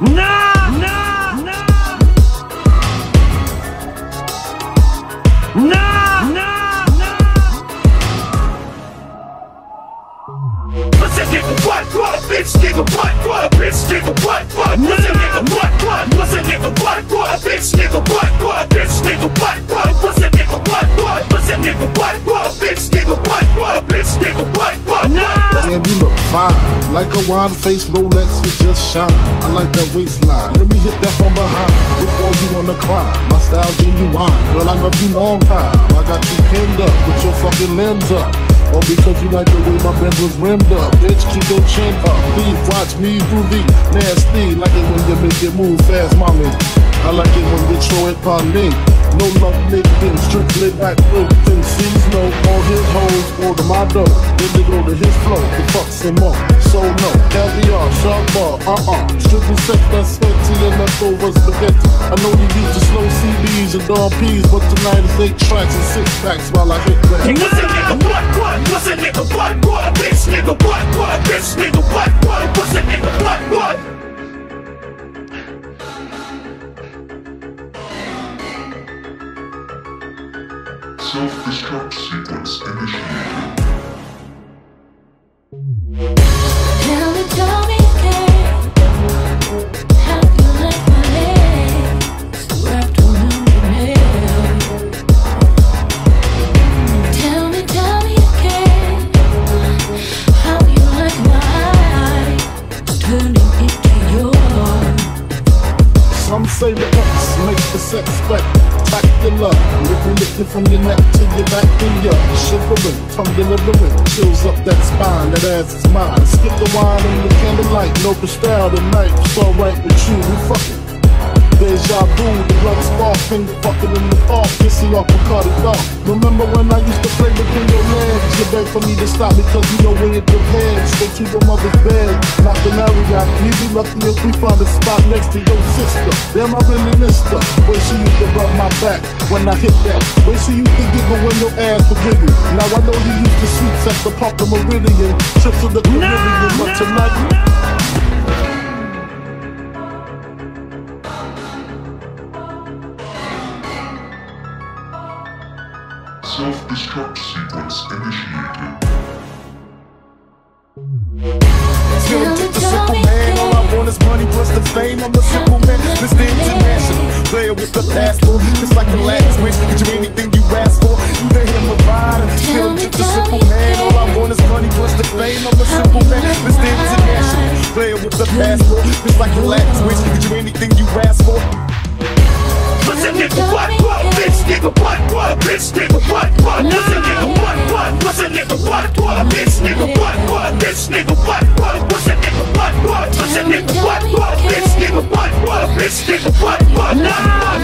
Nah, nah. Pussy nigga, what, what, bitch nigga, what, what, bitch nigga, what, what, pussy nigga, what, what, pussy nigga, what, what, bitch nigga, fine. Like a wine face Rolex, you just shine. I like that waistline. Let me hit that from behind. Before you wanna cry. My style genuine. Girl, I love you long time. I got you pinned up with your fucking limbs up. Or because you like the way my Benz was rimmed up. Bitch, keep your chin up. Please watch me groovy. Nasty. Like it when you make it move fast, mommy. I like it when you throw it on me. No love making, strictly back road. Things no all his hoes order my dough. Then they go to his flow, the fuck some more. So no, caviar, sharp bar, uh-uh. Strictly sex, that's sexy and leftover spaghetti. I know you used to slow CBs and Don P's, but tonight is eight tracks and six packs while I hit that. Pussy nigga, what, what, What's a nigga, what, what, bitch nigga, what, what, Self-destruct sequence initiated. Tell me, tell me again. How you like my legs wrapped around your nails? Tell me, tell me again. How you like my eyes turning into yours? Some say the The sex spectacular. Lick me licking from your neck to your back and your shivering, tongue delivering, chills up that spine. That ass is mine. Skip the wine and the candlelight, no style tonight. It's alright with you, we fucking. Deja vu, the blood spark, finger fucking in the park, kissing off Bacardi Dark. Remember when I used to play between your legs? You beg for me to stop because you know where your head. Straight to your mother's bed, not the Marriott. We'd be lucky if we find a spot next to your sister. Damn, I really missed her. Way she used to rub my back when I hit that. Way she used to giggle when your ass was wiggle. Now I know you used to suites at the Park of Meridian, trips to the Caribbean, but tonight. Self-destruct sequence initiated. Tell the tell simple man. All I want is money plus the fame. I'm a simple man. Mr. International. Player with the passport. It's Player with the passport. It's like last wish. You anything you ask for. Nigga, what, what, bitch nigga, what, what, bitch nigga, what, what, pussy nigga, what, what, pussy nigga, what, what, bitch nigga, what, what, bitch nigga, what, what, pussy nigga, what, what, pussy nigga, what, what, bitch nigga, what, what, bitch nigga, what, what,